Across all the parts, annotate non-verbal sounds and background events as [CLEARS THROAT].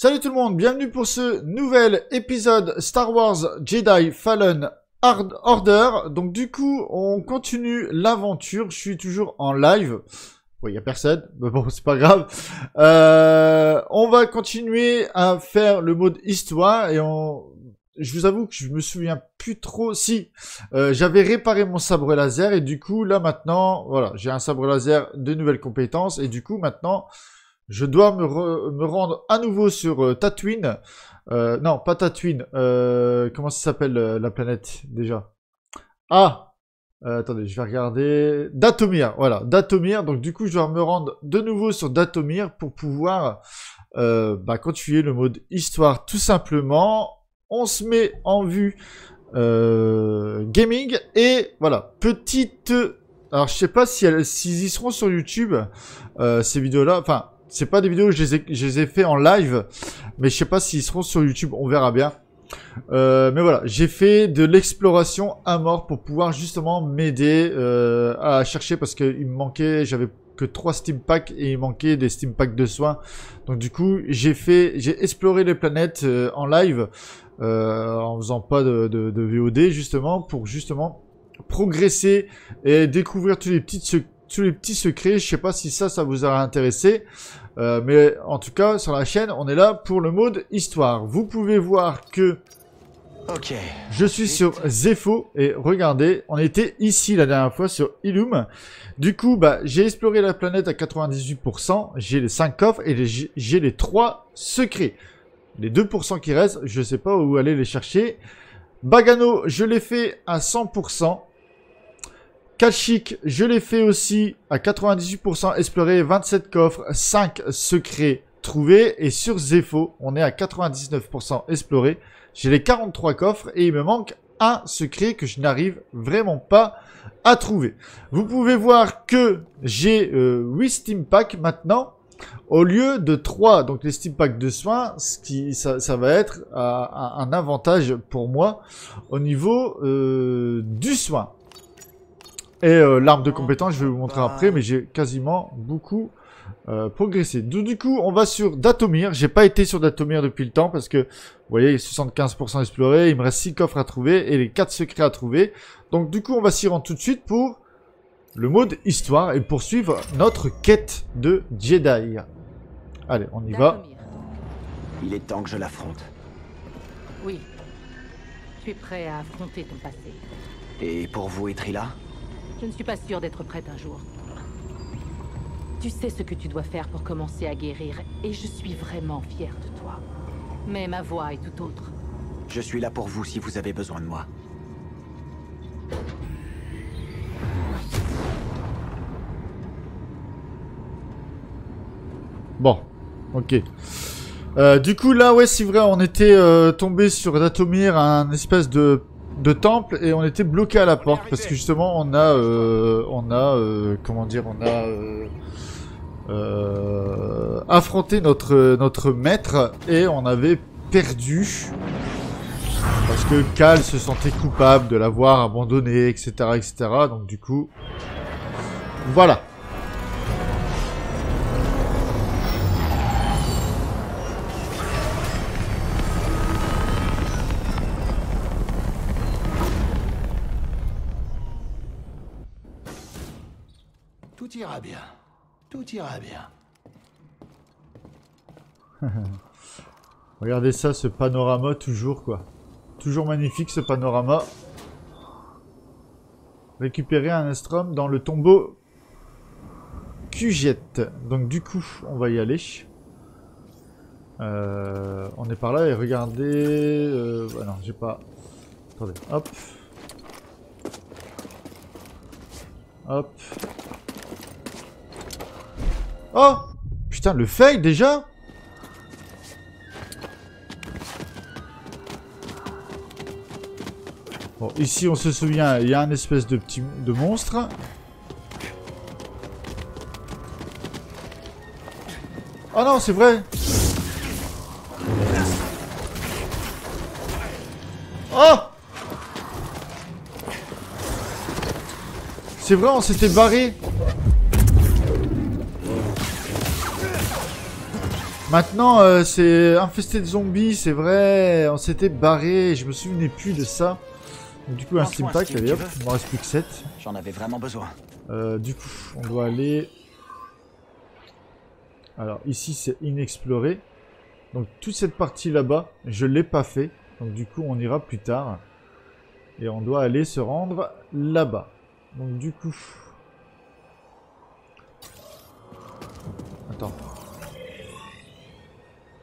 Salut tout le monde, bienvenue pour ce nouvel épisode Star Wars Jedi Fallen Order. Donc du coup, on continue l'aventure. Je suis toujours en live. Oui, il y a personne, mais bon, [LAUGHS] c'est pas grave. Euh, on va continuer à faire le mode histoire et on... Je vous avoue que je me souviens plus trop. Si, euh, j'avais réparé mon sabre laser et du coup, là maintenant, voilà, j'ai un sabre laser de nouvelles compétences et du coup, maintenant, je dois me, rendre à nouveau sur euh, Tatooine. Euh, non, pas Tatooine. Euh, comment ça s'appelle la planète déjà? Ah Attendez, je vais regarder. Datomir, voilà, Datomir. Donc du coup, je dois me rendre de nouveau sur Datomir pour pouvoir bah, continuer le mode histoire tout simplement. On se met en vue gaming et voilà, petite... Alors je sais pas si elles, seront sur YouTube, ces vidéos-là. Enfin, c'est pas des vidéos, je les ai, je les ai fait en live, mais je sais pas s'ils seront sur YouTube, on verra bien. Euh, mais voilà, j'ai fait de l'exploration à mort pour pouvoir justement m'aider euh, à chercher parce qu'il me manquait, j'avais que trois Steam Packs et il manquait des Steam Packs de soins. Donc du coup, j'ai fait, j'ai exploré les planètes euh, en live en faisant pas de, de, de, VOD justement pour justement progresser et découvrir tous les petites tous les petits secrets. Je sais pas si ça, ça vous aura intéressé. Euh, mais en tout cas, sur la chaîne, on est là pour le mode histoire. Vous pouvez voir que Ok. je suis sur Zepho. Et regardez, on était ici la dernière fois sur Illum. Du coup, bah, j'ai exploré la planète à 98%. J'ai les 5 coffres et j'ai les 3 secrets. Les 2% qui restent, je sais pas où aller les chercher. Bagano, je l'ai fait à 100%. Kachik, je l'ai fait aussi à 98% exploré, 27 coffres, 5 secrets trouvés. Et sur Zepho, on est à 99% exploré. J'ai les 43 coffres et il me manque un secret que je n'arrive vraiment pas à trouver. Vous pouvez voir que j'ai euh, 8 Steam Packs maintenant au lieu de 3. Donc les Steam Packs de soins, ce qui, ça, ça va être euh, un avantage pour moi au niveau euh, du soin. Et euh, l'arme de compétence, je vais vous montrer après, mais j'ai quasiment beaucoup euh, progressé. Donc, du coup, on va sur Datomir. J'ai pas été sur Datomir depuis le temps parce que, vous voyez, 75% exploré. Il me reste 6 coffres à trouver et les 4 secrets à trouver. Donc du coup, on va s'y rendre tout de suite pour le mode histoire et poursuivre notre quête de Jedi. Allez, on y va. Il est temps que je l'affronte. Oui. Je suis prêt à affronter ton passé. Et pour vous, Etrila je ne suis pas sûre d'être prête un jour. Tu sais ce que tu dois faire pour commencer à guérir, et je suis vraiment fière de toi. Mais ma voix est tout autre. Je suis là pour vous si vous avez besoin de moi. Bon, ok. Euh, du coup, là, ouais, c'est vrai, on était euh, tombé sur Datomir, un espèce de de temple et on était bloqué à la porte parce que justement on a euh, on a euh, comment dire on a euh, affronté notre notre maître et on avait perdu. Parce que Cal se sentait coupable de l'avoir abandonné etc etc donc du coup voilà Tout ira bien. Tout ira bien. [LAUGHS] Regardez ça, ce panorama, toujours quoi. Toujours magnifique ce panorama. Récupérer un estrom dans le tombeau Cugette. Donc du coup, on va y aller. Euh, on est par là et regardez... Euh, bah non, j'ai pas... Attendez, hop. Hop. Oh Putain, le fail déjà. Bon, ici on se souvient, il y a un espèce de petit de monstre. Oh non, c'est vrai. Oh! C'est vrai, on s'était barré Maintenant, euh, c'est infesté de zombies, c'est vrai. On s'était barré, je me souvenais plus de ça. Donc, du coup, un un pack, allez hop, il m'en reste plus que 7. J'en avais vraiment besoin. Euh, du coup, on doit aller... Alors, ici, c'est inexploré. Donc, toute cette partie là-bas, je l'ai pas fait. Donc, du coup, on ira plus tard. Et on doit aller se rendre là-bas. Donc, du coup... Attends.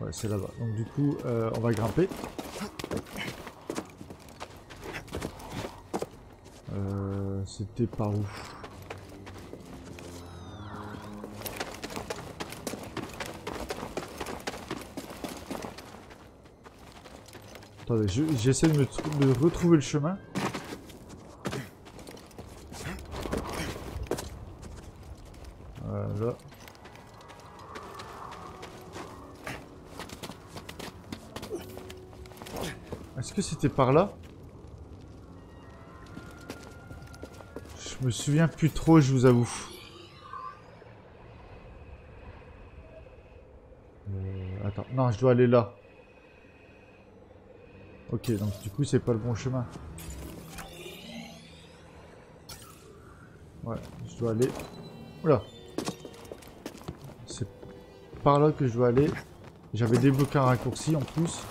Ouais, c'est là-bas. Donc, du coup, euh, on va grimper. Euh, C'était par où? Attendez, je- j'essaie de de retrouver le chemin. Voilà. Est-ce que c'était par là Je me souviens plus trop, je vous avoue. Euh, attends, non, je dois aller là. Ok, donc du coup, c'est pas le bon chemin. Ouais, je dois aller... Oula C'est par là que je dois aller. J'avais débloqué un raccourci en plus.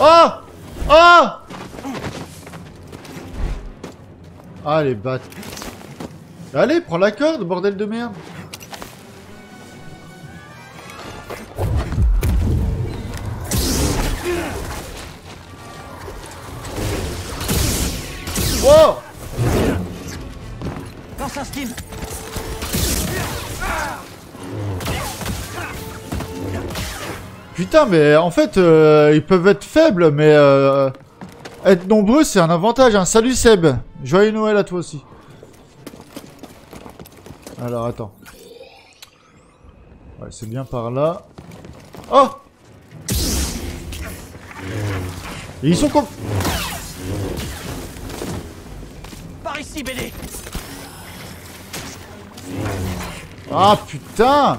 Oh Oh Allez, bat. Allez, prends la corde, bordel de merde. Putain, mais en fait, euh, ils peuvent être faibles, mais euh, être nombreux, c'est un avantage. Hein. Salut Seb, joyeux Noël à toi aussi. Alors, attends. Ouais, c'est bien par là. Oh Et ils sont comme... Par ici, BD Ah, putain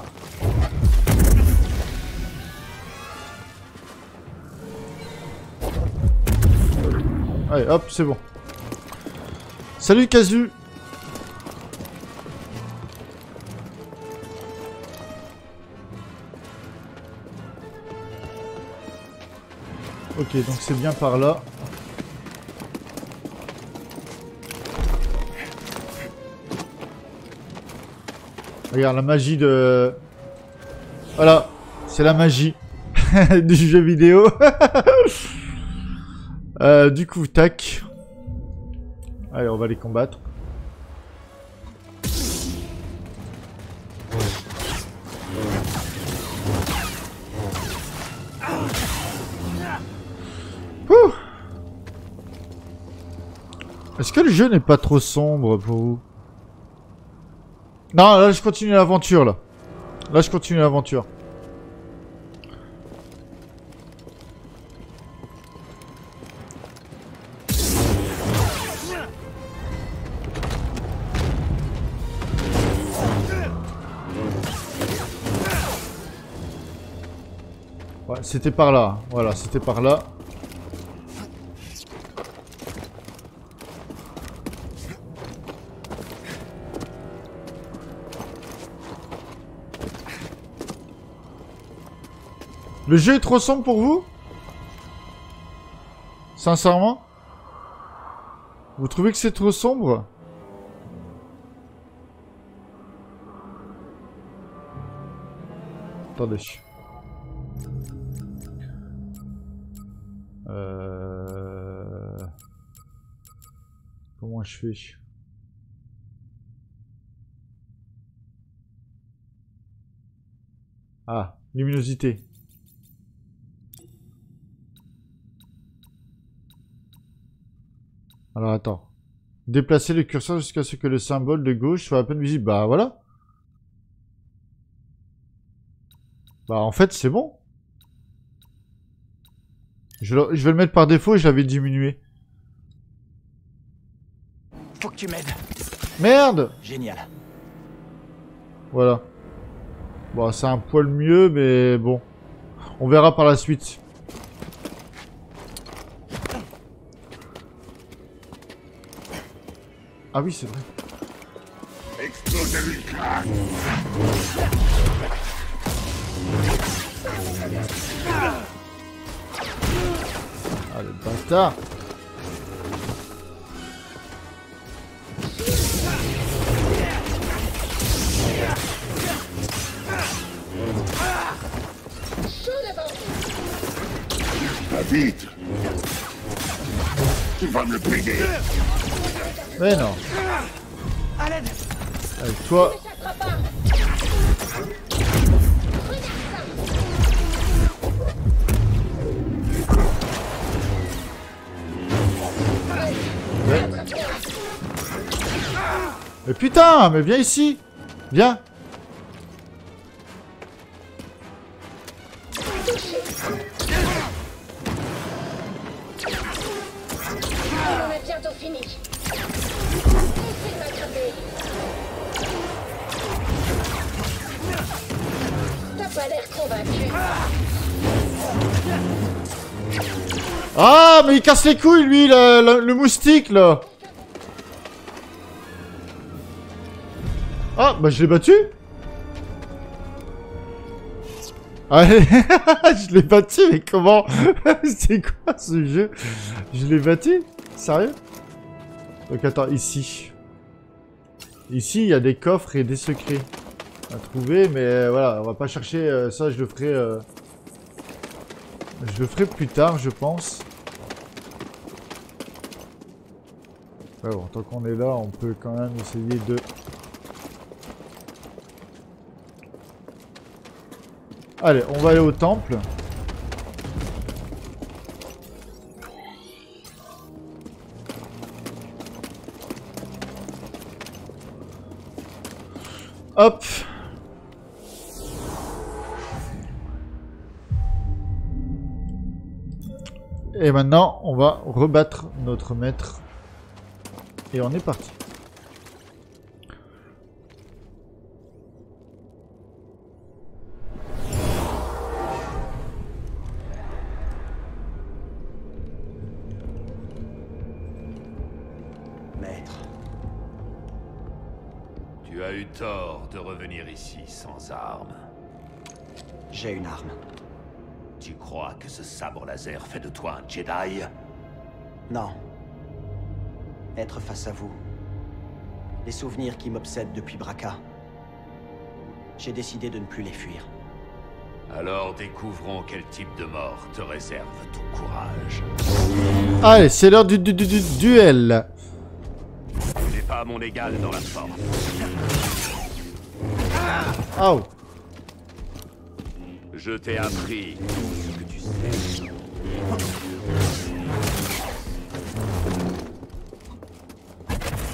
Allez, hop, c'est bon. Salut Casu Ok, donc c'est bien par là. Regarde la magie de... Voilà, c'est la magie [LAUGHS] du jeu vidéo. [LAUGHS] Euh, du coup, tac. Allez, on va les combattre. Est-ce que le jeu n'est pas trop sombre pour vous? Non, là je continue l'aventure là. Là je continue l'aventure. C'était par là. Voilà, c'était par là. Le jeu est trop sombre pour vous? Sincèrement? Vous trouvez que c'est trop sombre? Attendez. Ah, luminosité. Alors attends. Déplacer le curseur jusqu'à ce que le symbole de gauche soit à peine visible. Bah voilà. Bah en fait c'est bon. Je, je vais le mettre par défaut et je l'avais diminué. Faut que tu m'aides. Merde Génial. Voilà. Bon, c'est un poil mieux, mais bon. On verra par la suite. Ah oui, c'est vrai. Ah, le bâtard vite Tu vas me payer Mais non. Allez, toi. Ouais. Mais putain, mais viens ici. Viens. Fini. Ah, mais il casse les couilles, lui, le, le- le moustique, là. Ah, bah je l'ai battu. Allez, [LAUGHS] je l'ai battu, mais comment? [LAUGHS] C'est quoi ce jeu? Je l'ai battu? Sérieux? Donc attends, ici. Ici, il y a des coffres et des secrets à trouver, mais euh, voilà, on va pas chercher euh, ça, je le ferai... euh, je le ferai plus tard, je pense. Ouais, bon, tant qu'on est là, on peut quand même essayer de... Allez, on va aller au temple. Hop Et maintenant, on va rebattre notre maître. Et on est parti. J'ai une arme. Tu crois que ce sabre laser fait de toi un Jedi? Non. Être face à vous. Les souvenirs qui m'obsèdent depuis Braca. J'ai décidé de ne plus les fuir. Alors découvrons quel type de mort te réserve ton courage. Allez, c'est l'heure du, du- du- du duel. Tu n'es pas mon égal dans la force. Oh. Je t'ai appris tout ce que tu sais.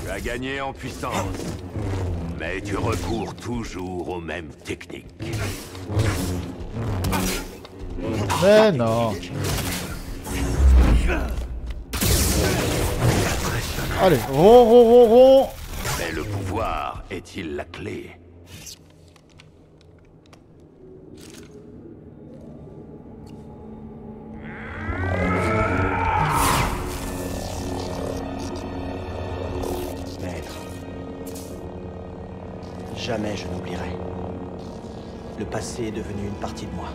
Tu as gagné en puissance, mais tu recours toujours aux mêmes techniques. Mais non. Allez, rond, rond, rond, rond. Mais le pouvoir est-il la clé? Est devenu une partie de moi.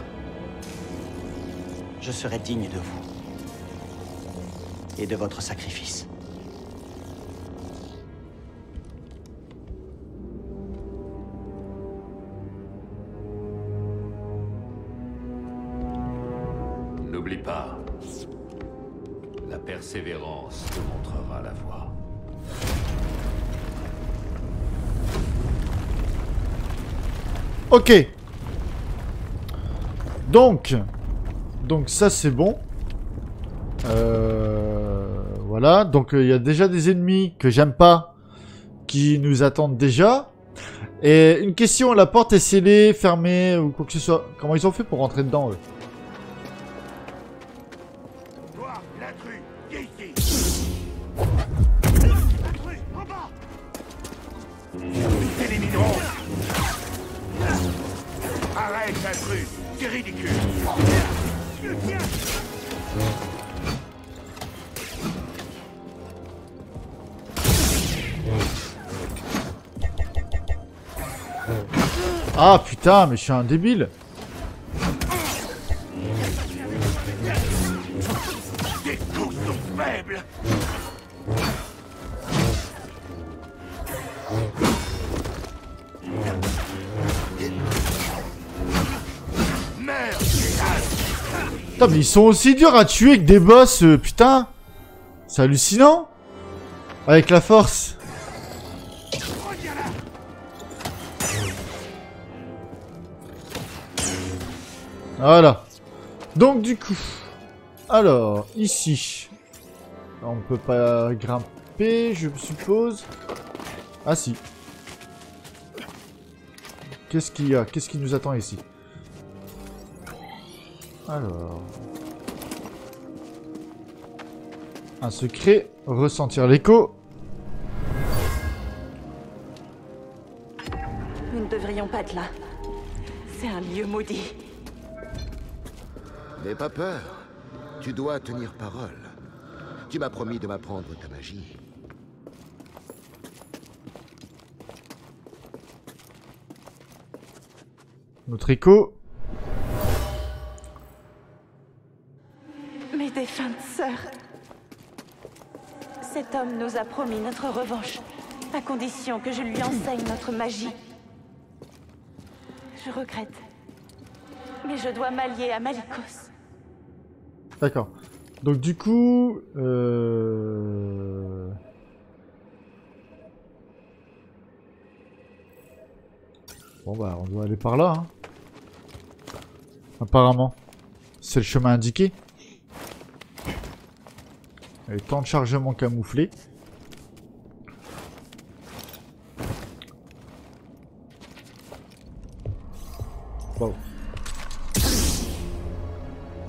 Je serai digne de vous. Et de votre sacrifice. N'oublie pas, la persévérance te montrera la voie. Ok. Donc, donc ça c'est bon. Euh, voilà. Donc euh, il y a déjà des ennemis que j'aime pas qui nous attendent déjà. Et une question, la porte est scellée, fermée ou quoi que ce soit. Comment ils ont fait pour rentrer dedans eux? Arrête, C'est Ah putain, mais je suis un débile. Mais ils sont aussi durs à tuer que des boss, euh, putain. C'est hallucinant. Avec la force. Voilà. Donc du coup, alors ici, on peut pas grimper, je suppose. Ah si. Qu'est-ce qu'il y a? Qu'est-ce qui nous attend ici? Alors. Un secret, ressentir l'écho. Nous ne devrions pas être là. C'est un lieu maudit. N'aie pas peur. Tu dois tenir parole. Tu m'as promis de m'apprendre ta magie. Notre écho. Mes défuntes sœurs. Cet homme nous a promis notre revanche, à condition que je lui enseigne notre magie. Je regrette. Mais je dois m'allier à Malikos. D'accord. Donc du coup... Euh... Bon bah on doit aller par là. hein. Apparemment. C'est le chemin indiqué. Et temps de chargement camouflé. Wow.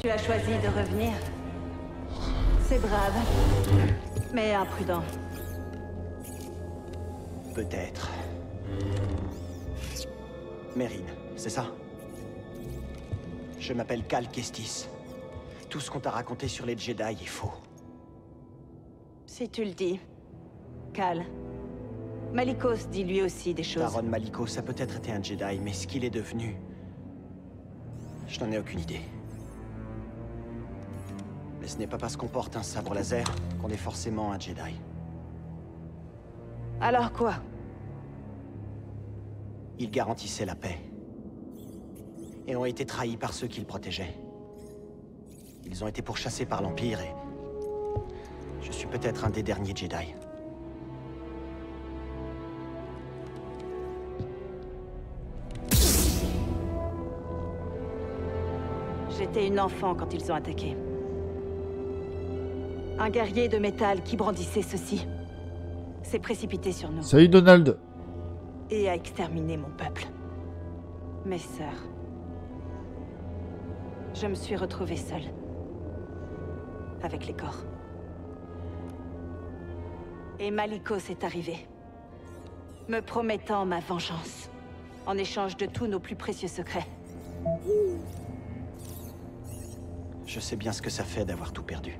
Tu as choisi de revenir. C'est brave, mais imprudent. Peut-être. Mérine, c'est ça? Je m'appelle Cal Kestis. Tout ce qu'on t'a raconté sur les Jedi est faux. Si tu le dis. Cal. Malikos dit lui aussi des choses. Taron Malikos a peut-être été un Jedi, mais ce qu'il est devenu... Je n'en ai aucune idée. Mais ce n'est pas parce qu'on porte un sabre laser qu'on est forcément un Jedi. Alors quoi? Ils garantissaient la paix. Et ont été trahis par ceux qu'ils protégeaient. Ils ont été pourchassés par l'Empire et... Je suis peut-être un des derniers Jedi. J'étais une enfant quand ils ont attaqué. Un guerrier de métal qui brandissait ceci s'est précipité sur nous Salut Donald. et a exterminé mon peuple. Mes sœurs. Je me suis retrouvée seule. Avec les corps. Et Malikos est arrivé. Me promettant ma vengeance. En échange de tous nos plus précieux secrets. Je sais bien ce que ça fait d'avoir tout perdu.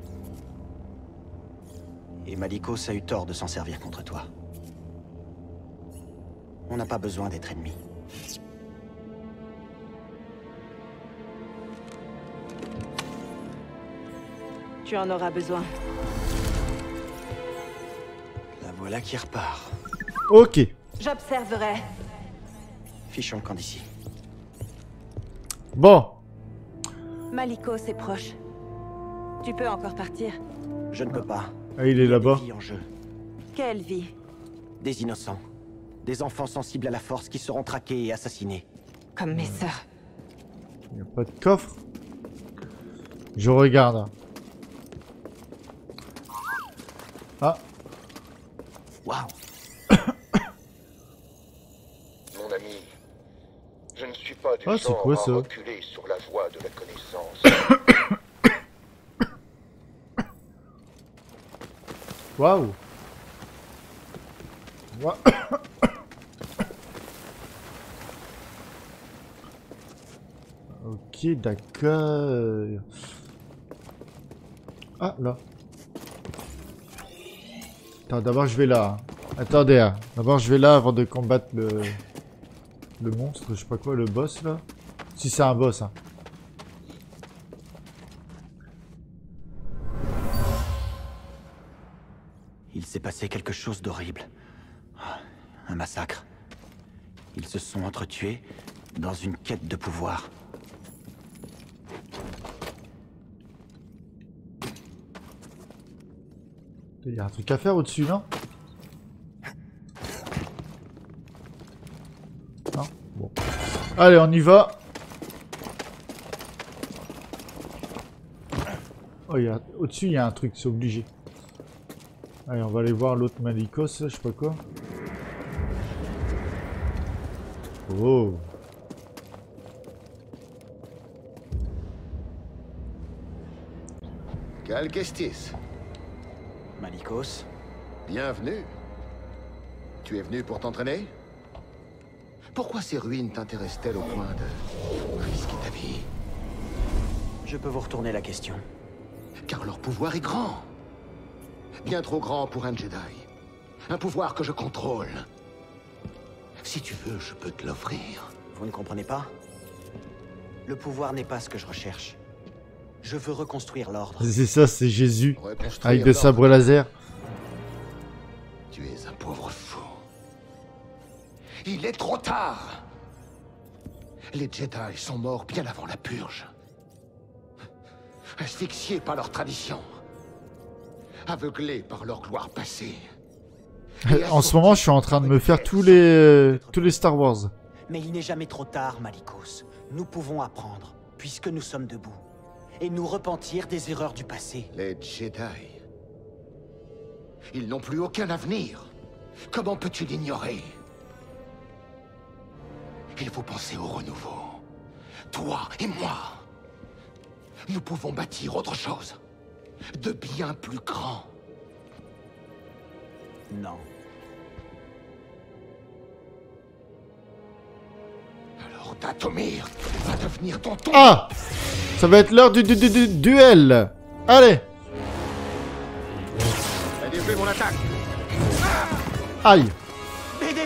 Et Malikos a eu tort de s'en servir contre toi. On n'a pas besoin d'être ennemis. Tu en auras besoin. Voilà qui repart. Ok. J'observerai. Fichons le camp d'ici. Bon. Malikos est proche. Tu peux encore partir. Je ne peux pas. Ah, il est là-bas. Quelle vie Des innocents. Des enfants sensibles à la force qui seront traqués et assassinés. Comme mes sœurs. Il n'y a pas de coffre. Je regarde. Ah, Waouh [COUGHS] Mon ami, je ne suis pas du Ah, c'est genre quoi, à ça reculer sur la voie de la connaissance. [COUGHS] waouh. Wa- [COUGHS] Ok, d'accord. Ah, là. Attends, d'abord je vais là. Attendez, hein. d'abord je vais là avant de combattre le... Le monstre, je sais pas quoi, le boss là. Si c'est un boss, hein. Il s'est passé quelque chose d'horrible. Un massacre. Ils se sont entretués dans une quête de pouvoir. Il y a un truc à faire au-dessus, non Non Bon. Allez, on y va. Oh, a... au-dessus, il y a un truc, c'est obligé. Allez, on va aller voir l'autre Malicos, là, je sais pas quoi. Oh. Calquestis, Malikos, bienvenue. Tu es venu pour t'entraîner? Pourquoi ces ruines t'intéressent-elles au point de risquer ta vie? Je peux vous retourner la question. Car leur pouvoir est grand. Bien trop grand pour un Jedi. Un pouvoir que je contrôle. Si tu veux, je peux te l'offrir. Vous ne comprenez pas? Le pouvoir n'est pas ce que je recherche. Je veux reconstruire l'ordre. C'est ça, c'est Jésus. Avec de l'ordre. sabres laser. Tu es un pauvre fou. Il est trop tard. Les Jedi sont morts bien avant la purge. Asphyxiés par leur tradition. Aveuglés par leur gloire passée. En ce moment, je suis en train de me faire tous les, euh, tous les Star Wars. Mais il n'est jamais trop tard, Malikos. Nous pouvons apprendre, puisque nous sommes debout. Et nous repentir des erreurs du passé. Les Jedi. Ils n'ont plus aucun avenir. Comment peux-tu l'ignorer? Il faut penser au renouveau. Toi et moi. Nous pouvons bâtir autre chose. De bien plus grand. Non. Alors Datomir va devenir ton ton. Ah Ça va être l'heure du, du- du- du duel Allez T'as déjoué mon attaque. Aïe BD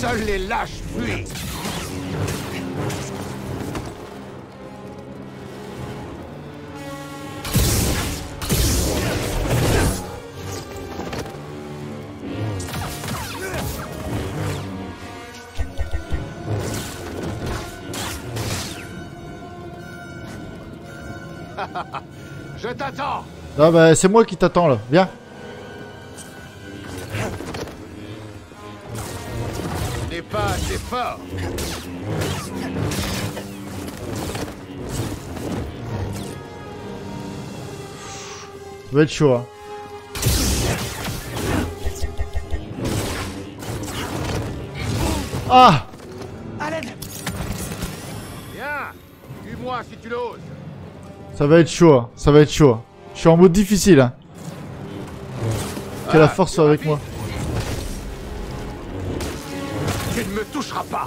Seuls les lâches fuient. Je t'attends. Ah bah c'est moi qui t'attends là, viens Tu n'es pas assez fort. Ça va être chaud hein. Ah Ça va être chaud, hein. ça va être chaud. Je suis en mode difficile. Hein. Que la Ah, force soit avec moi. Tu ne me toucheras pas.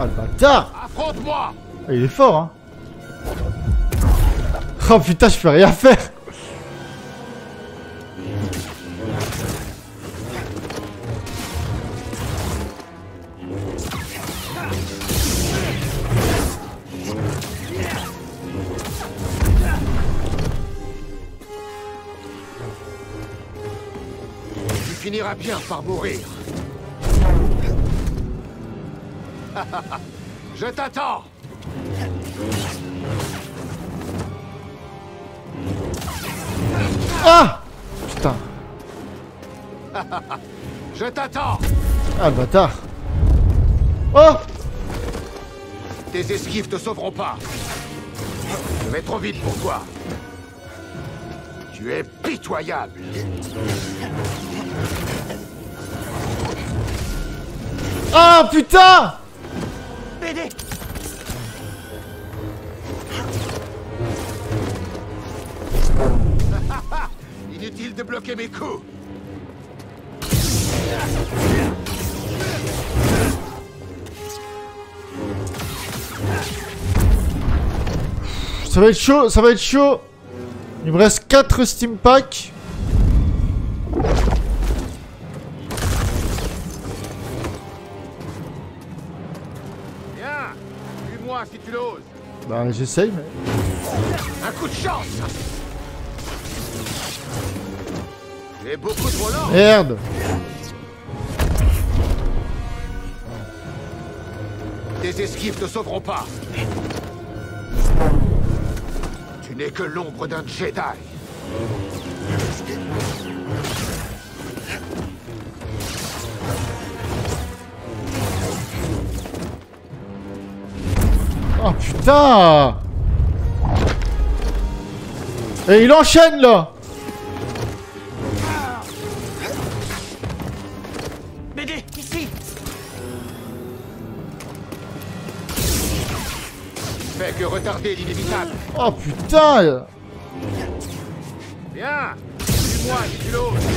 Ah le bâtard Affronte-moi. Ah, Il est fort hein Oh putain je peux rien faire finiras bien par mourir. [LAUGHS] Je t'attends. Ah Putain [LAUGHS] Je t'attends. Ah le bâtard Oh Tes esquives te sauveront pas. Je vais trop vite pour toi. Tu es pitoyable. Ah putain BD [LAUGHS] Inutile de bloquer mes coups. Ça va être chaud, ça va être chaud Il me reste 4 Steam Packs. Bah j'essaye mais... Un coup de chance. J'ai beaucoup trop lent. Merde Tes esquives te sauveront pas. Tu n'es que l'ombre d'un Jedi. Oh putain. Et il enchaîne là. BD, ici. Fais que retarder l'inévitable. Oh putain. Viens, suis-moi si tu l'oses.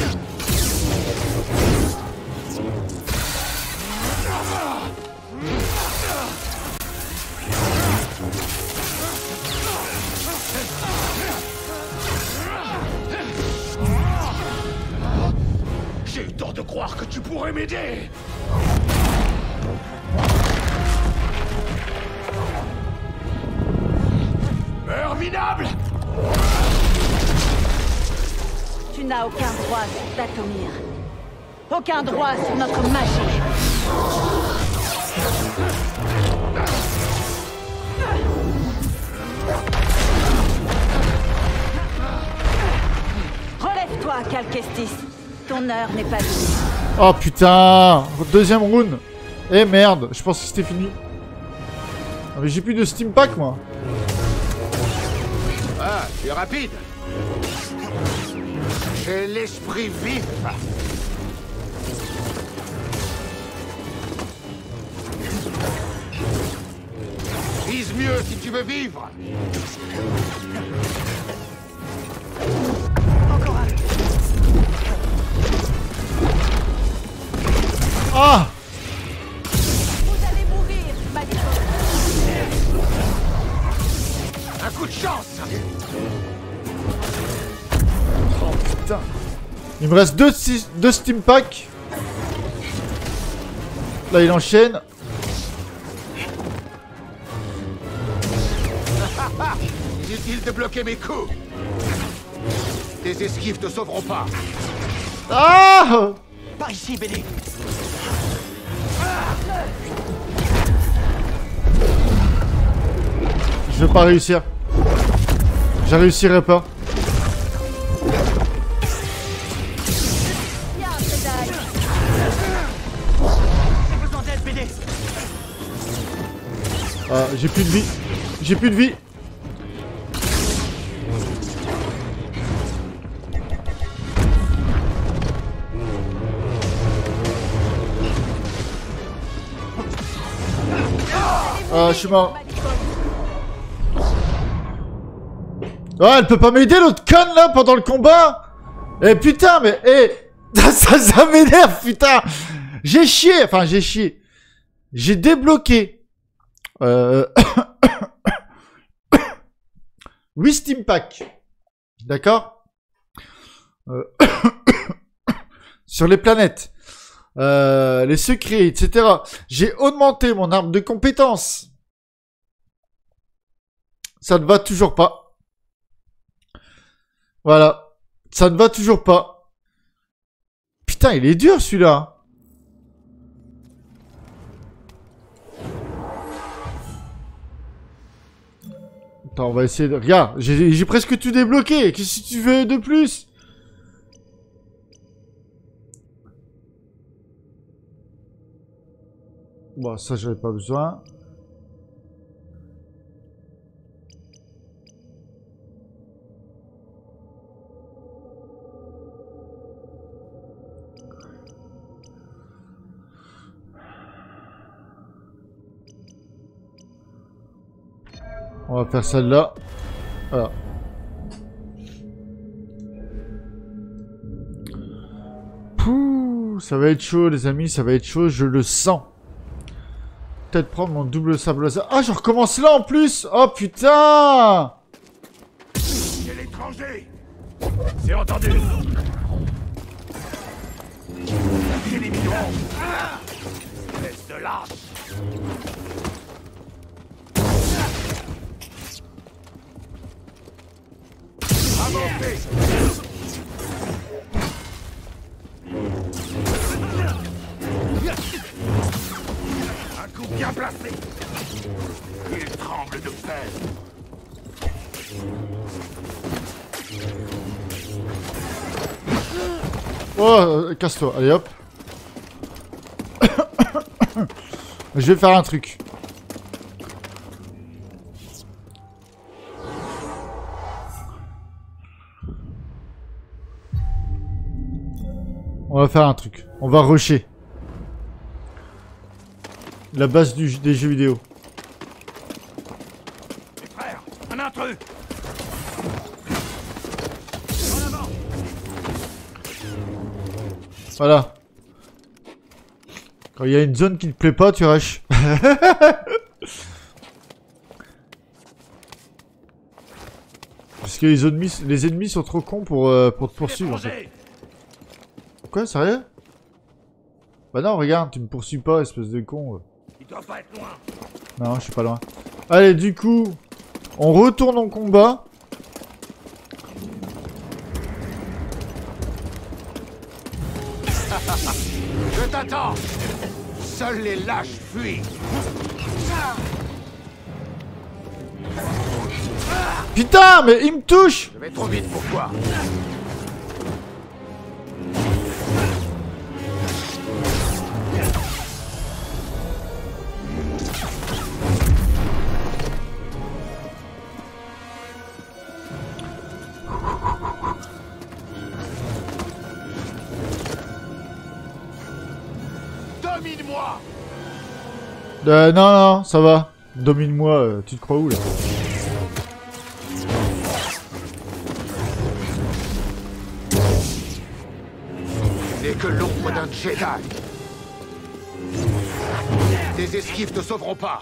J'ai eu tort de croire que tu pourrais m'aider Meurs, minable Tu n'as aucun droit sur Datomir. Aucun droit sur notre magie. Relève-toi, Calquestis. Ton heure n'est pas venue. Oh putain Deuxième round Eh merde, je pense que c'était fini. Ah, mais j'ai plus de Steam Pack moi Ah, tu es rapide. J'ai l'esprit vif. Vise mieux si tu veux vivre. Ah Vous allez mourir. Un coup de chance. Putain Il me reste deux, si- deux Steam Pack. Là il enchaîne. [LAUGHS] Inutile de bloquer mes coups. Tes esquives te sauveront pas. Ah Par ici, BD Je vais pas réussir. Je réussirai pas. Ah, j'ai plus de vie. J'ai plus de vie. Je suis mort. Oh, elle peut pas m'aider l'autre conne là pendant le combat Eh putain, mais eh [LAUGHS] Ça, ça m'énerve, putain J'ai chié, enfin j'ai chié. J'ai débloqué euh... [COUGHS] 8 Steam Pack. D'accord? Euh, [COUGHS] Sur les planètes. Euh, les secrets, etc. J'ai augmenté mon arme de compétences. Ça ne va toujours pas. Voilà. Ça ne va toujours pas. Putain, il est dur celui-là. Attends, on va essayer de... Regarde, j'ai presque tout débloqué. Qu'est-ce que tu veux de plus? Bon, ça, j'avais pas besoin. On va faire celle-là. Voilà. Pouh, ça va être chaud, les amis, ça va être chaud, je le sens. Peut-être prendre mon double sable. Ah, je recommence là en plus Oh putain C'est l'étranger C'est entendu de Un coup bien placé Il tremble de peur Oh, euh, casse-toi, allez hop. [COUGHS] je vais faire un truc. On va faire un truc. On va rusher. La base du, des jeux vidéo. Mes frères, un intrus Voilà. Quand il y a une zone qui te plaît pas, tu rushes. [LAUGHS] Parce que les ennemis, les ennemis sont trop cons pour, euh, pour te poursuivre en fait. Quoi, sérieux? Bah non, regarde, tu me poursuis pas, espèce de con. Il doit pas être loin Non, je suis pas loin. Allez, du coup, on retourne en combat. [LAUGHS] Je t'attends Seuls les lâches fuient Putain, mais il me touche Je vais trop vite pour Euh, non, non, ça va. Domine-moi, euh, tu te crois où là N'est que l'ombre d'un Jedi. Tes esquives te sauveront pas.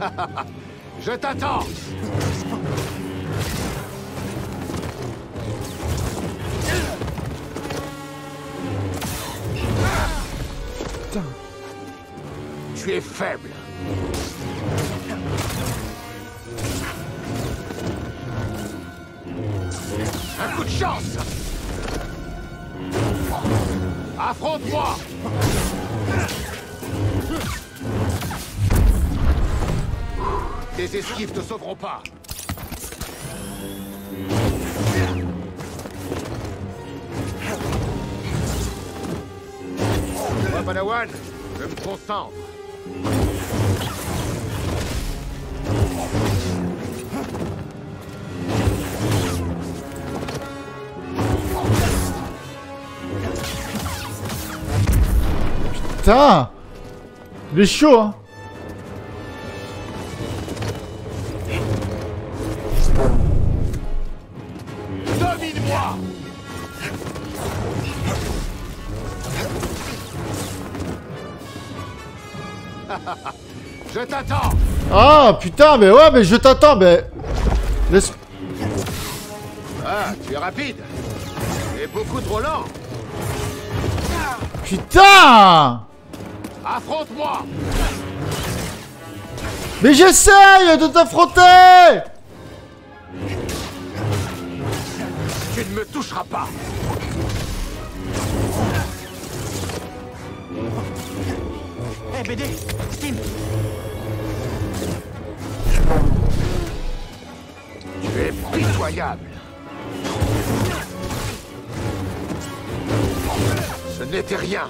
[LAUGHS] Je t'attends Tu es faible. Un coup de chance Affronte-moi Tes esquives te sauveront pas. Je me concentre. Putain Il Ah, putain, mais ouais, mais je t'attends, mais... Laisse... Ah, tu es rapide. Et beaucoup trop lent. Putain Affronte-moi Mais j'essaye de t'affronter Tu ne me toucheras pas Hé, BD Steam Tu es pitoyable. Ce n'était rien.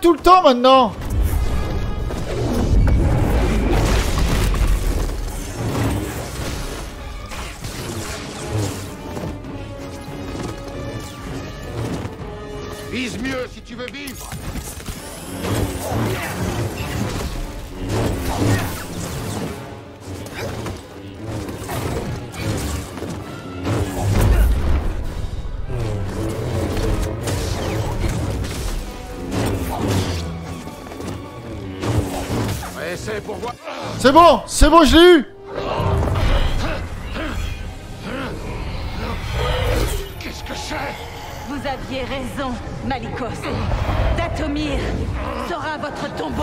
Tout le temps maintenant C'est bon, c'est bon, je l'ai eu Qu'est-ce que c'est? Vous aviez raison, Malikos. Datomir sera votre tombeau.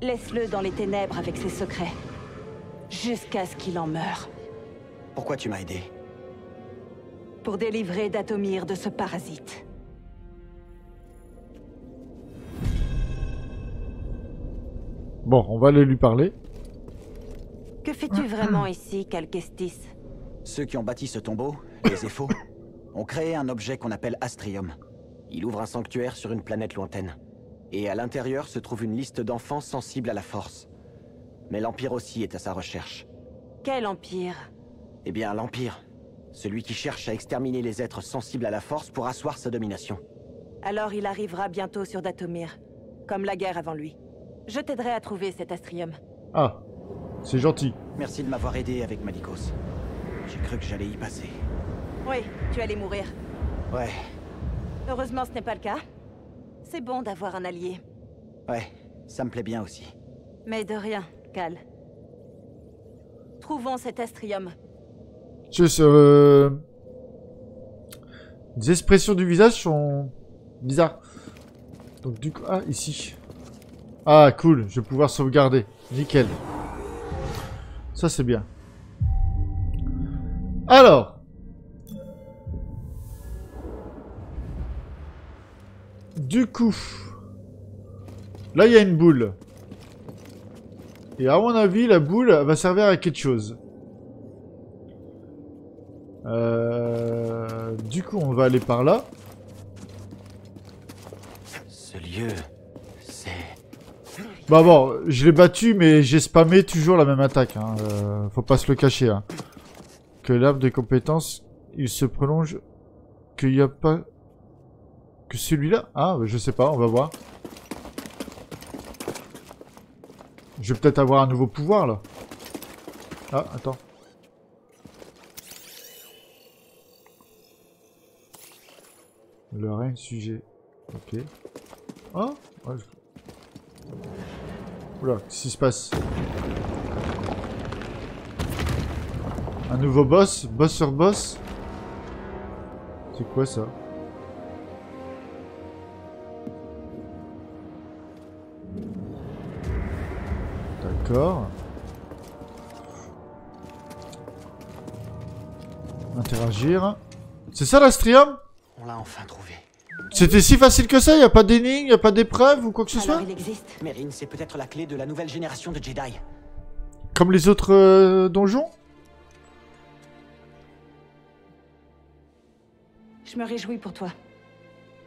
Laisse-le dans les ténèbres avec ses secrets. Jusqu'à ce qu'il en meure. Pourquoi tu m'as aidé? Pour délivrer Datomir de ce parasite. Bon, on va aller lui parler. Que fais-tu vraiment ici, Calquestis? Ceux qui ont bâti ce tombeau, les [LAUGHS] Éphos, ont créé un objet qu'on appelle Astrium. Il ouvre un sanctuaire sur une planète lointaine. Et à l'intérieur se trouve une liste d'enfants sensibles à la force. Mais l'Empire aussi est à sa recherche. Quel empire? Eh bien, l'Empire. Celui qui cherche à exterminer les êtres sensibles à la force pour asseoir sa domination. Alors il arrivera bientôt sur Datomir, comme la guerre avant lui. Je t'aiderai à trouver cet astrium. Ah, c'est gentil. Merci de m'avoir aidé avec Malikos. J'ai cru que j'allais y passer. Oui, tu allais mourir. Ouais, Heureusement, ce n'est pas le cas. C'est bon d'avoir un allié. ouais, ça me plaît bien aussi. Mais de rien, Cal. Trouvons cet astrium. Juste, euh... Les expressions du visage sont bizarres. Donc du coup... Ah, ici. Ah, cool. Je vais pouvoir sauvegarder. Nickel. Ça, c'est bien. Alors. Du coup. Là, il y a une boule. Et à mon avis, la boule va servir à quelque chose. Euh, du coup, on va aller par là. Ce lieu, c'est... Bah bon, je l'ai battu, mais j'ai spammé toujours la même attaque. Hein. euh, faut pas se le cacher. Hein. Que l'arbre des compétences, il se prolonge. Qu'il n'y a pas... Que celui-là? Ah, je sais pas, on va voir. Je vais peut-être avoir un nouveau pouvoir, là. Ah, attends. Le règne sujet. Ok. Ouais, je- Oula, qu'est-ce qui se passe? Un nouveau boss? Boss sur boss? C'est quoi ça? D'accord. Interagir. C'est ça l'astrium? On l'a enfin trouvé. C'était si facile que ça Y a pas d'énigme, y a pas d'épreuve ou quoi que ce Alors soit il existe. Mérine, c'est peut-être la clé de la nouvelle génération de Jedi. Comme les autres euh, donjons Je me réjouis pour toi.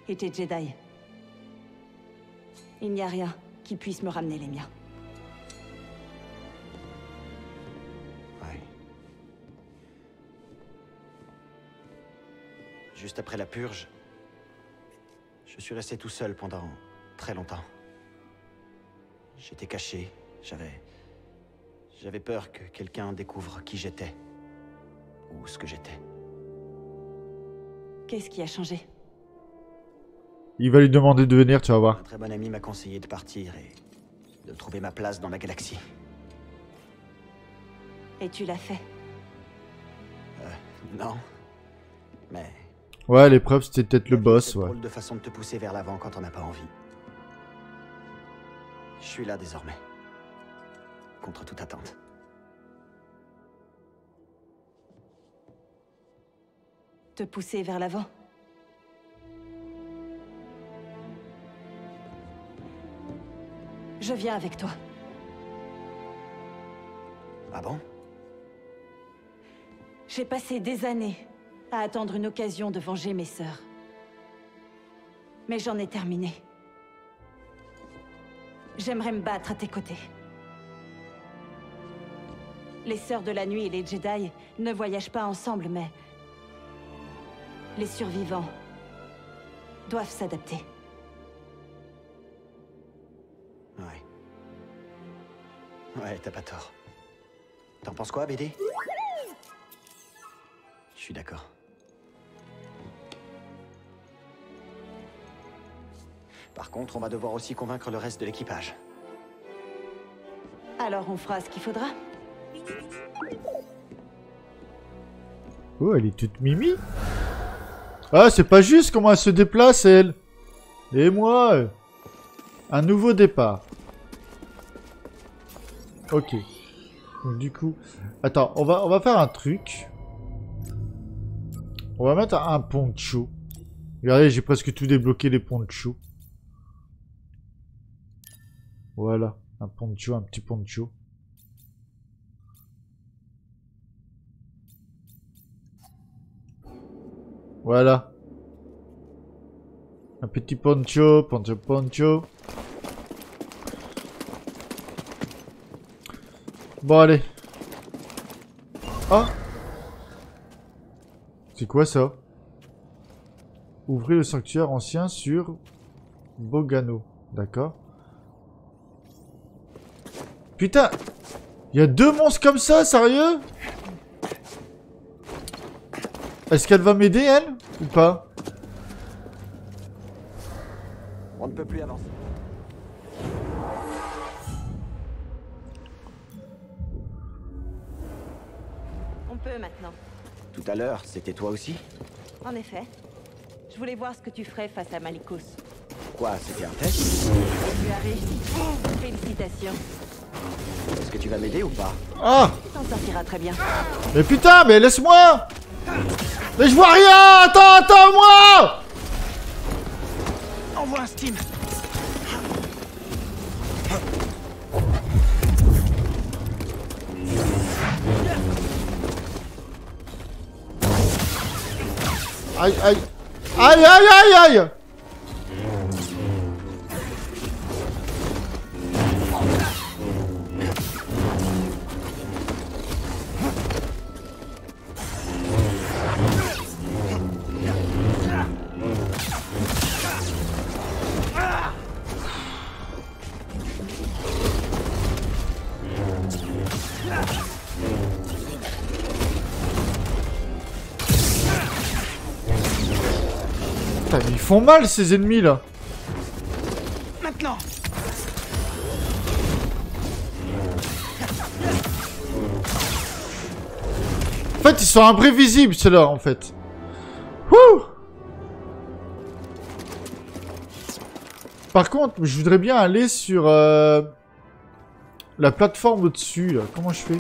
Et tes Jedi. Il n'y a rien qui puisse me ramener les miens. Juste après la purge, je suis resté tout seul pendant très longtemps. J'étais caché, j'avais... J'avais peur que quelqu'un découvre qui j'étais. Ou ce que j'étais. Qu'est-ce qui a changé? Il va lui demander de venir, tu vas voir. Un très bon ami m'a conseillé de partir et de trouver ma place dans la galaxie. Et tu l'as fait? Non. Mais... Ouais, l'épreuve, c'était peut-être le boss, ouais. de façon de te pousser vers l'avant quand on n'a pas envie. Je suis là désormais. Contre toute attente. Te pousser vers l'avant. Je viens avec toi. Ah bon? J'ai passé des années à attendre une occasion de venger mes sœurs. Mais j'en ai terminé. J'aimerais me battre à tes côtés. Les Sœurs de la Nuit et les Jedi ne voyagent pas ensemble, mais... Les survivants doivent s'adapter. Ouais. Ouais, t'as pas tort. T'en penses quoi, BD Je suis d'accord. Par contre, on va devoir aussi convaincre le reste de l'équipage. Alors on fera ce qu'il faudra. Oh, elle est toute mimi. Ah, c'est pas juste comment elle se déplace, elle. Et moi euh, Un nouveau départ. Ok. Donc, du coup... Attends, on va, on va faire un truc. On va mettre un poncho. Regardez, j'ai presque tout débloqué les ponchos. Voilà, un poncho, un petit poncho. Voilà. Un petit poncho, poncho, poncho. Bon, allez. Ah C'est quoi ça? Ouvrez le sanctuaire ancien sur Bogano. D'accord? Putain Il y a deux monstres comme ça, sérieux? Est-ce qu'elle va m'aider, elle? Ou pas? On ne peut plus avancer. On peut maintenant. Tout à l'heure, c'était toi aussi? En effet. Je voulais voir ce que tu ferais face à Malikos. Quoi, c'était un test? Tu as réussi. Félicitations. Est-ce que tu vas m'aider ou pas Ah t'en sortiras très bien. Mais putain, mais laisse-moi Mais je vois rien Attends, attends, moi Envoie un steam. Aïe, aïe. Aïe, aïe, aïe, aïe font mal ces ennemis là Maintenant En fait, ils sont imprévisibles ceux-là en fait. Wouh Par contre, je voudrais bien aller sur euh, la plateforme au-dessus. Comment je fais?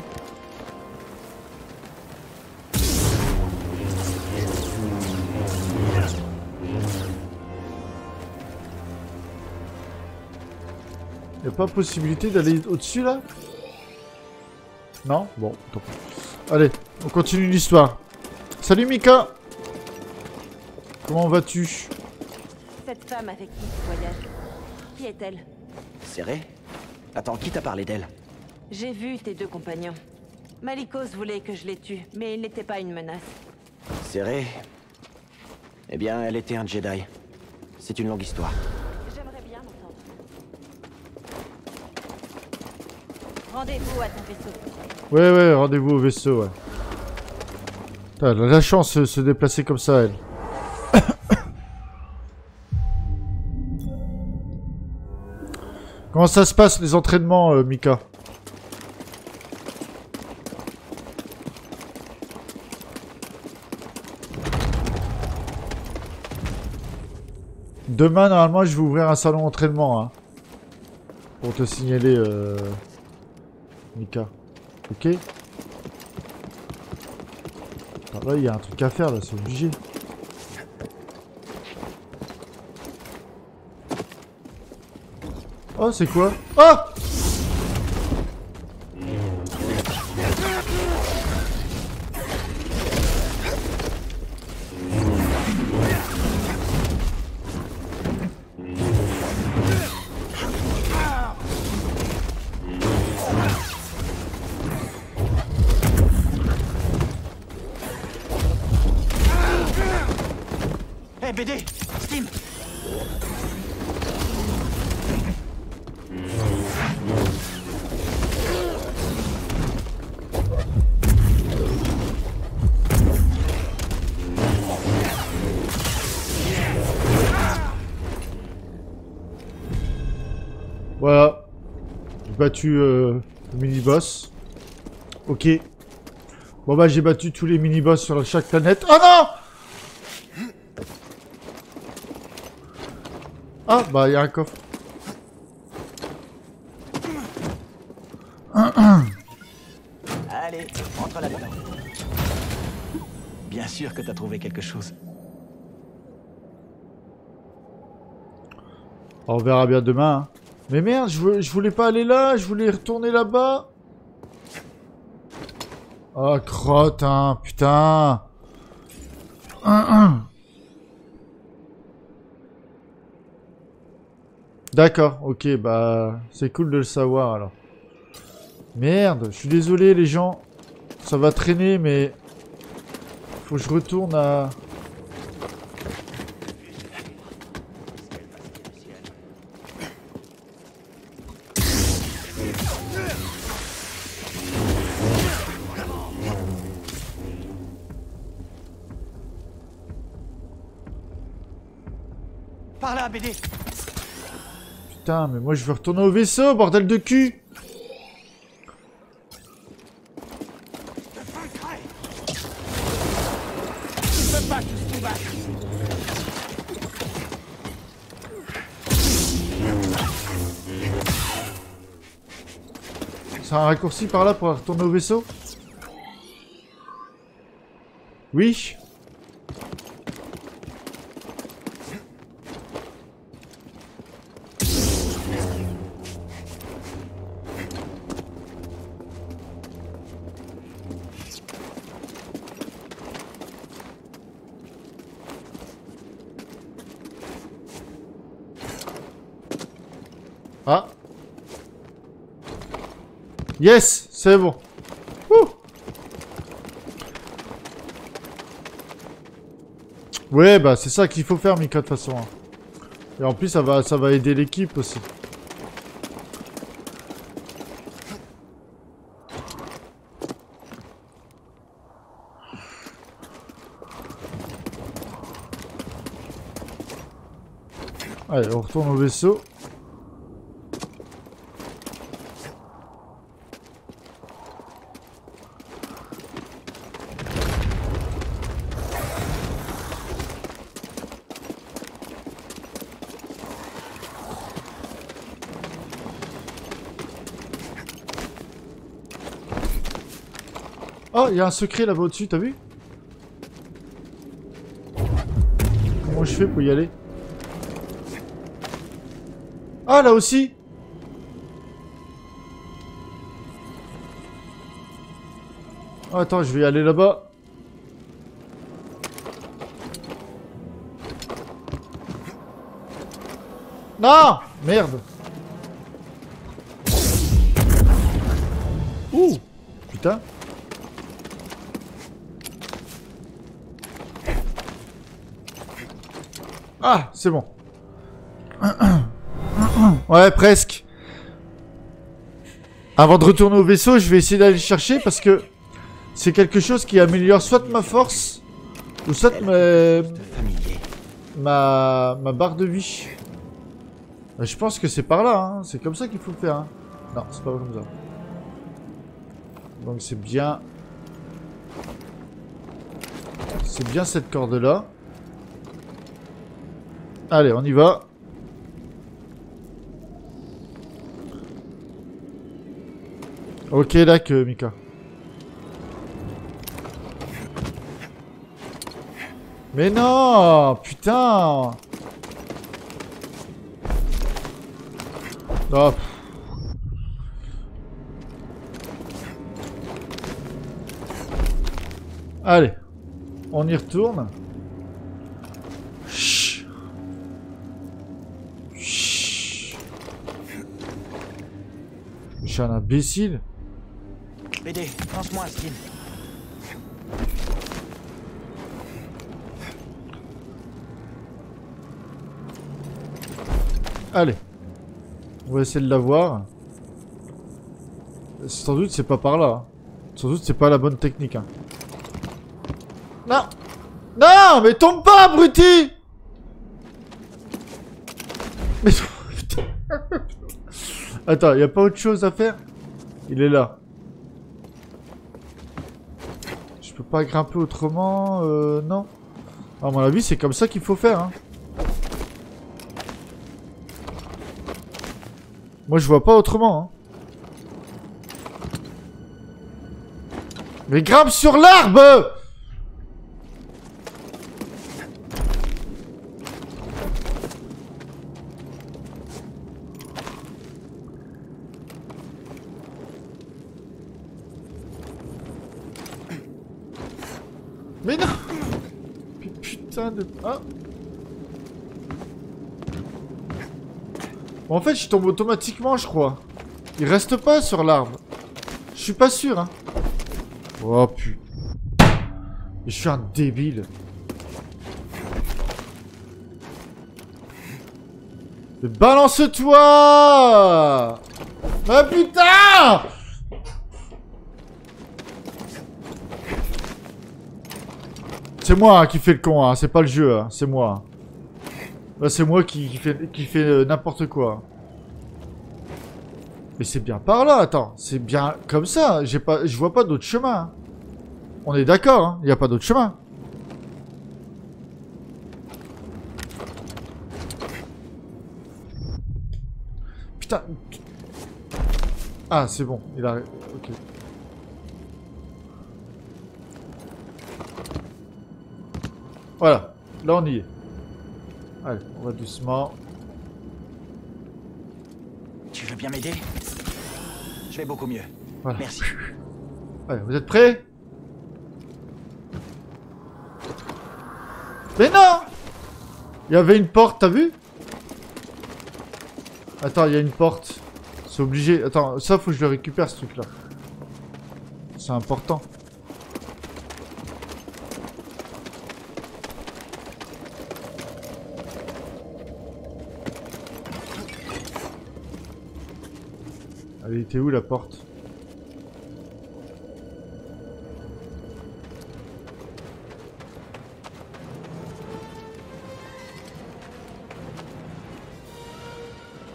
Y a pas possibilité d'aller au-dessus là? Non? Bon, tant pis. Allez, on continue l'histoire. Salut Mika Comment vas-tu? Cette femme avec qui tu voyages, qui est-elle? Serré? Attends, qui t'a parlé d'elle? J'ai vu tes deux compagnons. Malikos voulait que je les tue, mais il n'était pas une menace. Serré? Eh bien, elle était un Jedi. C'est une longue histoire. J'aimerais bien m'entendre. Rendez-vous à ton vaisseau. Ouais, ouais, rendez-vous au vaisseau, ouais. Elle a la chance de se déplacer comme ça, elle. [COUGHS] Comment ça se passe, les entraînements, euh, Mika? Demain, normalement, je vais ouvrir un salon d'entraînement, hein. Pour te signaler, euh... Mika. Ok Attends, Là, il y a un truc à faire, là, c'est obligé. Oh, c'est quoi? Oh battu euh, le mini-boss. Ok. Bon bah j'ai battu tous les mini-boss sur chaque planète. Oh non Ah bah il y a un coffre. Allez, entre là-dedans. Bien sûr que t'as trouvé quelque chose. On verra bien demain. hein. Mais merde, je voulais, je voulais pas aller là, je voulais retourner là-bas. Oh crotte, hein, putain. [CLEARS THROAT] D'accord, ok, bah c'est cool de le savoir alors. Merde, je suis désolé les gens. Ça va traîner, mais faut que je retourne à. Putain, mais moi je veux retourner au vaisseau, bordel de cul. C'est un raccourci par là pour retourner au vaisseau? Oui Ah Yes C'est bon. Ouh. Ouais, bah c'est ça qu'il faut faire, Mika, de toute façon. hein. Et en plus, ça va, ça va aider l'équipe aussi. Allez, on retourne au vaisseau. Il y a un secret là-bas au-dessus, t'as vu Comment je fais pour y aller Ah, là aussi Oh, Attends, je vais y aller là-bas. Non Merde Ouh Putain Ah, c'est bon. Ouais, presque. Avant de retourner au vaisseau, je vais essayer d'aller le chercher parce que c'est quelque chose qui améliore soit ma force ou soit ma, ma, ma barre de vie. Je pense que c'est par là, hein. c'est comme ça qu'il faut le faire. hein. Non, c'est pas comme ça. Donc c'est bien... C'est bien cette corde-là. Allez, on y va. Ok, d'accord, Mika. Mais non Putain Oh. Allez, on y retourne. suis un imbécile. BD, lance-moi skin. Allez. On va essayer de l'avoir. Sans doute c'est pas par là. Hein. Sans doute c'est pas la bonne technique. Hein. Non Non Mais tombe pas, abruti Attends, y a pas autre chose à faire? Il est là. Je peux pas grimper autrement euh, Non? À mon avis, c'est comme ça qu'il faut faire. Hein. Moi, je vois pas autrement. Hein. Mais grimpe sur l'arbre Mais non Ah En fait, je tombe automatiquement, je crois. Il reste pas sur l'arbre. Je suis pas sûr, hein. Oh, putain. Je suis un débile. Mais Balance-toi Ah putain C'est moi hein, qui fais le con, hein. c'est pas le jeu, hein. c'est moi. C'est moi qui, qui fait, qui fait euh, n'importe quoi. Mais c'est bien par là, attends. C'est bien comme ça. J'ai pas, je vois pas d'autre chemin. hein. On est d'accord, hein. Il n'y a pas d'autre chemin. Putain. Ah, c'est bon. Il a... Ok. Voilà. Là, on y est. Allez, on va doucement. Tu veux bien m'aider? Je vais beaucoup mieux. Voilà. Merci. Allez, vous êtes prêts? Mais non Il y avait une porte, t'as vu? Attends, il y a une porte. C'est obligé. Attends, ça, faut que je le récupère, ce truc-là. C'est important. Était où, la porte?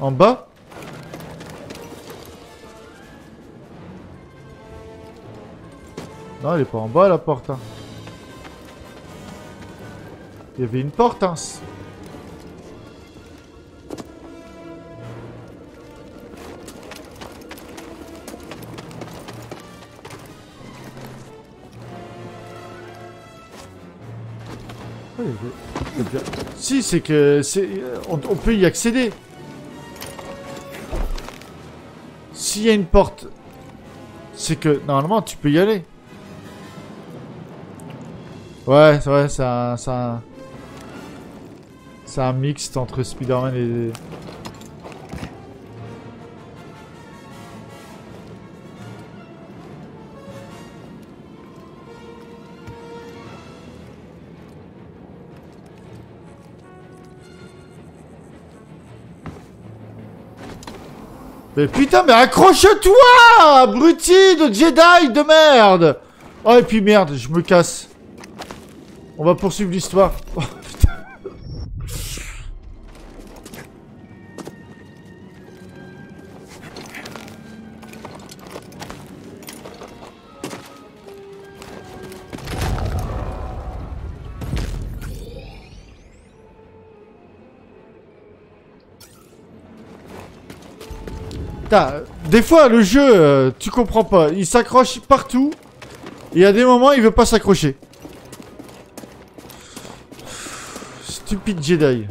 En bas? Non, elle est pas en bas la porte. hein. Il y avait une porte, hein. Si, c'est que c'est on, on peut y accéder. S'il y a une porte, c'est que normalement tu peux y aller. Ouais, vrai, c'est un, un, un mixte entre Spider-Man et. Mais putain, mais accroche-toi Abruti de Jedi de merde Oh, et puis merde, je me casse. On va poursuivre l'histoire. [LAUGHS] des fois le jeu, euh, tu comprends pas. Il s'accroche partout. Et à des moments, il veut pas s'accrocher. Stupide Jedi.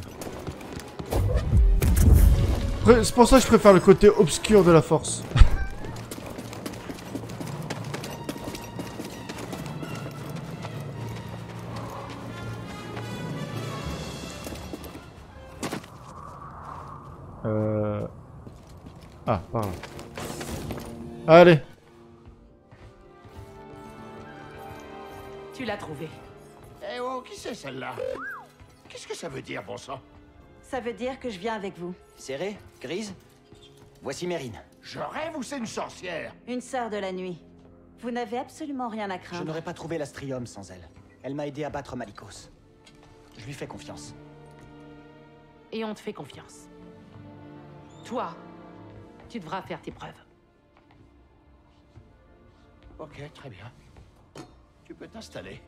C'est pour ça que je préfère le côté obscur de la force. [LAUGHS] euh... Ah, par là. Allez. Tu l'as trouvé. Eh oh, qui c'est celle-là? Qu'est-ce que ça veut dire, bon sang Ça veut dire que je viens avec vous. Serré Grise Voici Mérine. Je rêve ou c'est une sorcière? Une sœur de la nuit. Vous n'avez absolument rien à Je craindre. n'aurais pas trouvé l'Astrium sans elle. Elle m'a aidé à battre Malikos. Je lui fais confiance. Et on te fait confiance. Toi, tu devras faire tes preuves. Ok, très bien. Tu peux t'installer.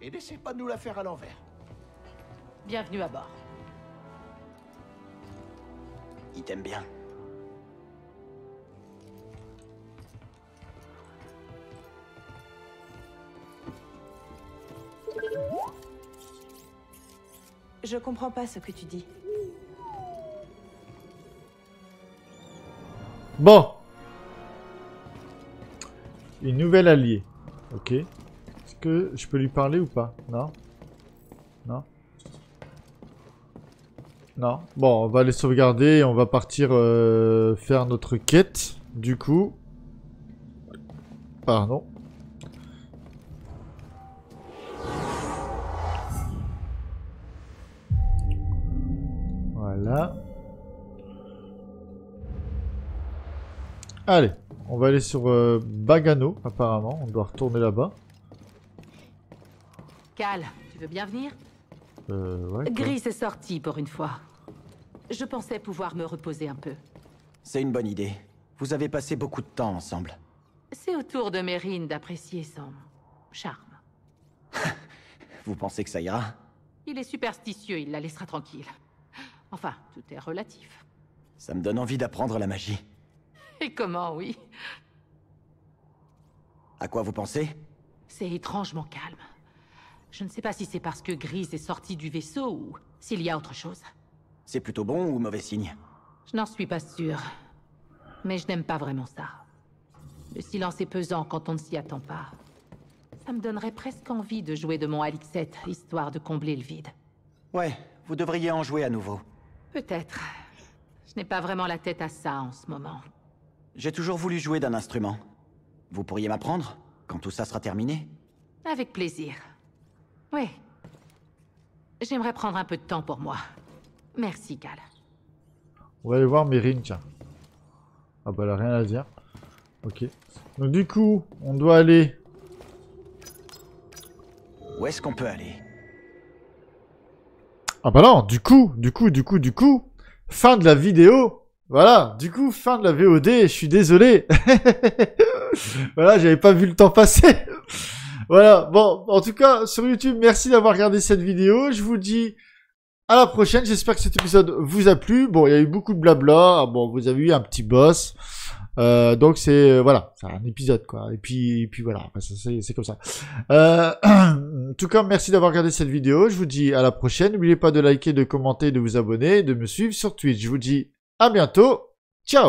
Et n'essaie pas de nous la faire à l'envers. Bienvenue à bord. Il t'aime bien. Je comprends pas ce que tu dis. Bon. Une nouvelle alliée. Ok. Est-ce que je peux lui parler ou pas? Non? Non? Non? Bon, on va les sauvegarder et on va partir euh, faire notre quête. Du coup. Pardon. Voilà. Allez, on va aller sur euh, Bagano, apparemment. On doit retourner là-bas. Cal, tu veux bien venir? Euh, ouais, quoi. Gris est sorti pour une fois. Je pensais pouvoir me reposer un peu. C'est une bonne idée. Vous avez passé beaucoup de temps ensemble. C'est au tour de Mérine d'apprécier son charme. [LAUGHS] Vous pensez que ça ira? Il est superstitieux, il la laissera tranquille. Enfin, tout est relatif. Ça me donne envie d'apprendre la magie. Et comment, oui À quoi vous pensez? C'est étrangement calme. Je ne sais pas si c'est parce que Grise est sortie du vaisseau ou s'il y a autre chose. C'est plutôt bon ou mauvais signe? Je n'en suis pas sûre. Mais je n'aime pas vraiment ça. Le silence est pesant quand on ne s'y attend pas. Ça me donnerait presque envie de jouer de mon Alixette, histoire de combler le vide. Ouais, vous devriez en jouer à nouveau. Peut-être. Je n'ai pas vraiment la tête à ça en ce moment. J'ai toujours voulu jouer d'un instrument. Vous pourriez m'apprendre Quand tout ça sera terminé? Avec plaisir. Oui. J'aimerais prendre un peu de temps pour moi. Merci, Cal. On va aller voir Mérine, tiens. Ah bah elle a rien à dire. Ok. Donc du coup, on doit aller... Où est-ce qu'on peut aller? Ah bah non, du coup, du coup, du coup, du coup, fin de la vidéo. Voilà, du coup, fin de la VOD, je suis désolé. [LAUGHS] voilà, j'avais pas vu le temps passer. [LAUGHS] voilà, bon, en tout cas, sur YouTube, merci d'avoir regardé cette vidéo. Je vous dis à la prochaine. J'espère que cet épisode vous a plu. Bon, il y a eu beaucoup de blabla. Bon, vous avez eu un petit boss. Euh, donc c'est euh, voilà, c'est un épisode quoi. Et puis et puis voilà, c'est comme ça. Euh, en [CLEARS THROAT] tout cas, merci d'avoir regardé cette vidéo. Je vous dis à la prochaine. N'oubliez pas de liker, de commenter, de vous abonner, de me suivre sur Twitch. Je vous dis à bientôt. Ciao